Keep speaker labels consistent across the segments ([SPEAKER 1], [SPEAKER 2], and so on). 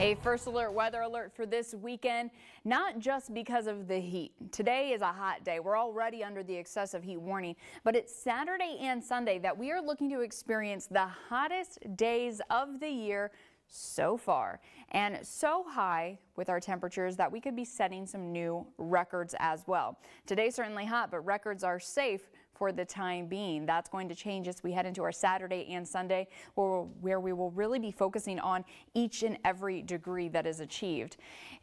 [SPEAKER 1] A first alert weather alert for this weekend, not just because of the heat. Today is a hot day. We're already under the excessive heat warning, but it's Saturday and Sunday that we are looking to experience the hottest days of the year so far and so high with our temperatures that we could be setting some new records as well. Today's certainly hot, but records are safe for the time being. That's going to change as we head into our Saturday and Sunday where we will really be focusing on each and every degree that is achieved.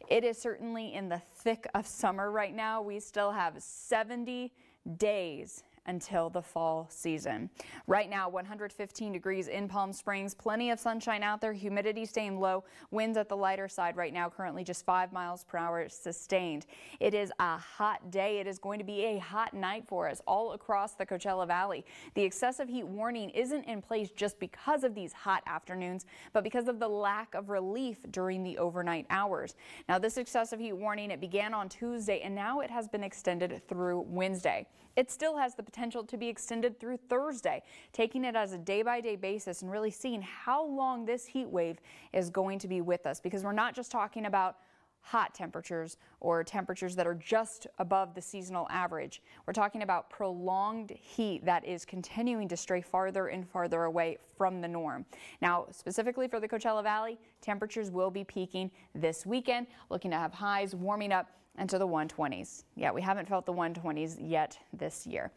[SPEAKER 1] It is certainly in the thick of summer right now. We still have 70 days until the fall season. Right now, 115 degrees in Palm Springs. Plenty of sunshine out there. Humidity staying low. Winds at the lighter side right now, currently just 5 miles per hour sustained. It is a hot day. It is going to be a hot night for us all across the Coachella Valley. The excessive heat warning isn't in place just because of these hot afternoons, but because of the lack of relief during the overnight hours. Now, this excessive heat warning, it began on Tuesday and now it has been extended through Wednesday. It still has the potential to be extended through Thursday, taking it as a day by day basis and really seeing how long this heat wave is going to be with us because we're not just talking about hot temperatures or temperatures that are just above the seasonal average. We're talking about prolonged heat that is continuing to stray farther and farther away from the norm. Now, specifically for the Coachella Valley, temperatures will be peaking this weekend, looking to have highs warming up into the 120s. Yeah, we haven't felt the 120s yet this year.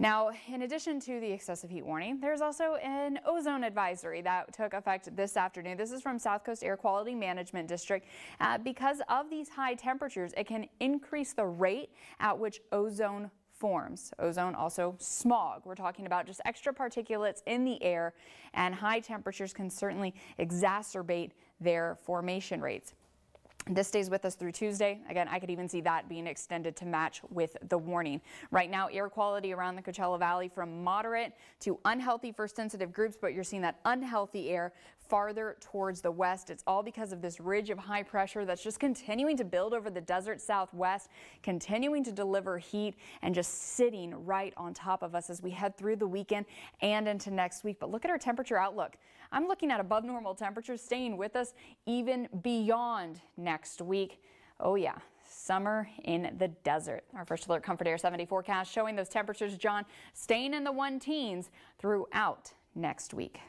[SPEAKER 1] Now, in addition to the excessive heat warning, there's also an ozone advisory that took effect this afternoon. This is from South Coast Air Quality Management District. Uh, because of these high temperatures, it can increase the rate at which ozone forms. Ozone also smog. We're talking about just extra particulates in the air and high temperatures can certainly exacerbate their formation rates. This stays with us through Tuesday. Again, I could even see that being extended to match with the warning. Right now, air quality around the Coachella Valley from moderate to unhealthy for sensitive groups, but you're seeing that unhealthy air farther towards the west. It's all because of this ridge of high pressure that's just continuing to build over the desert southwest, continuing to deliver heat and just sitting right on top of us as we head through the weekend and into next week. But look at our temperature outlook. I'm looking at above normal temperatures staying with us even beyond next week. Oh yeah, summer in the desert. Our first alert Comfort Air 70 forecast showing those temperatures, John, staying in the one teens throughout next week.